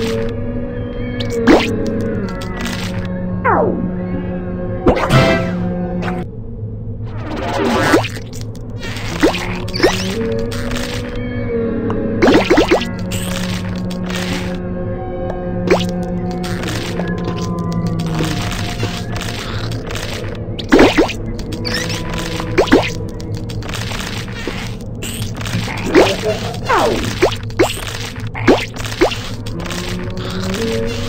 Oh! Oh!